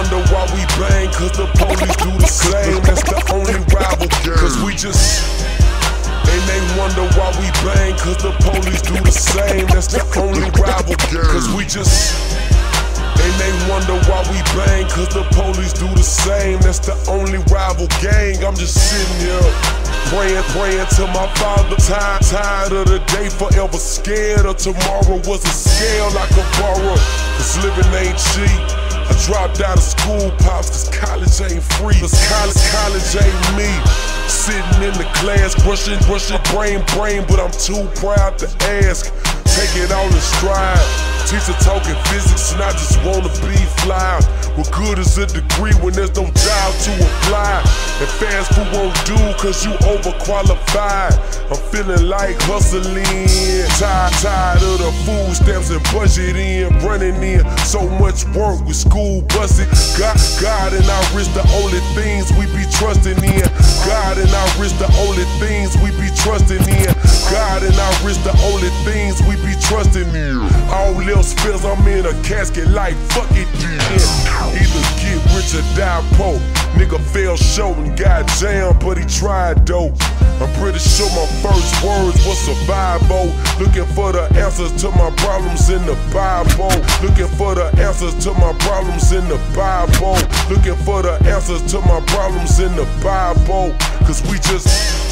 wonder why we bang, cause the police do the same. That's the only rival, cause we just. And they wonder why we bang, cause the police do the same. That's the only rival, cause we just. And they wonder why we bang, cause the police do the same. That's the only rival gang. I'm just sitting here praying, praying to my father. Tired, tired of the day, forever scared of tomorrow. Was a scale I could borrow, cause living ain't cheap. Dropped out of school, pops, cause college ain't free. Cause college, college ain't me. Sitting in the class, brushing, brushing brain, brain, but I'm too proud to ask. Take it all in stride. Teacher talking physics, and I just wanna be fly. What good is a degree when there's no job to apply? And fans who won't do cause you overqualified. I'm feeling like hustling. Tired, tired of the food stamps and budgeting. Running in so much work with school busted. God, God and our wrist the only things we be trusting in. God and our wrist the only things we be trusting in. God and our wrist the only things we be trusting in. All else fails, I'm in a casket like fuck it, yeah. Either get rich or die poor. Nigga fell short and got jammed, but he tried though. I'm pretty sure my first words was survival. Looking for the answers to my problems in the Bible. Looking for the answers to my problems in the Bible. Looking for the answers to my problems in the Bible. Cause we just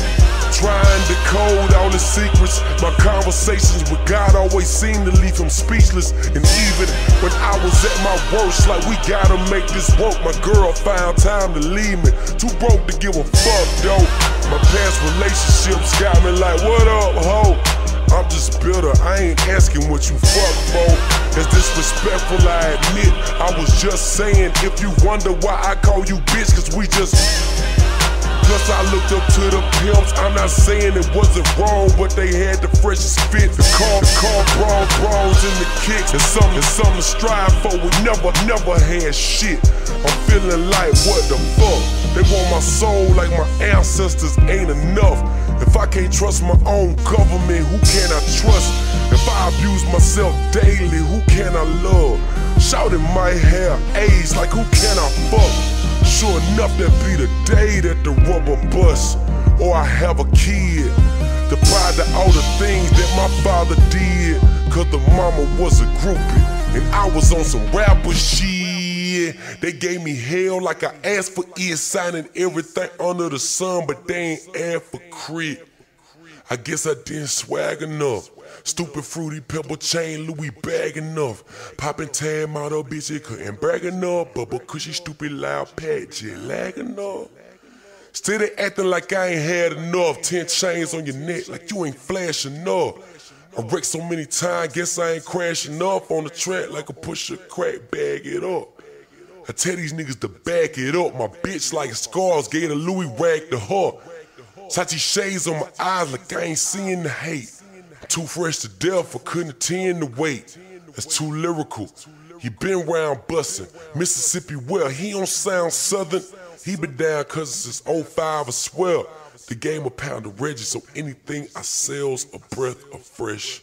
Trying to code all the secrets. My conversations with God always seem to leave him speechless. And even when I was at my worst, like we gotta make this work, my girl found time to leave me. Too broke to give a fuck though. My past relationships got me like, what up, ho? I'm just bitter, I ain't asking what you fuck for. It's disrespectful, I admit. I was just saying, if you wonder why I call you bitch, cause we just. Plus I looked up to the pimps. I'm not saying it wasn't wrong, but they had the freshest fit. The car, car, brawl, brawls, and the kicks. And something, it's something to strive for. We never, never had shit. I'm feeling like what the fuck? They want my soul like my ancestors ain't enough. If I can't trust my own government, who can I trust? If I abuse myself daily, who can I love? Shouting my hair, AIDS, like who can I fuck? Sure enough, that be the day that the rubber busts Or I have a kid. Deprived of all the things that my father did. Cause the mama was a groupie. And I was on some rapper shit. They gave me hell like I asked for it, signing everything under the sun, but they ain't asked for crit. I guess I didn't swag enough. Stupid fruity pebble chain, Louis bag enough. Popping tan model bitch, it couldn't brag enough. Bubble cushy, stupid loud patch, it lag enough. Still they acting like I ain't had enough. Ten chains on your neck, like you ain't flashing enough. I wrecked so many times, guess I ain't crashing up on the track like a pusher crack, bag it up. I tell these niggas to back it up. My bitch like scars, gave a Louis rag to her. Sachi shades on my eyes like I ain't seeing the hate. Too fresh to death, I couldn't attend the weight. That's too lyrical. He been round bustin'. Mississippi well, he don't sound southern. He been down cause it's 05 as well. The game a pound of Reggie, so anything I sells a breath of fresh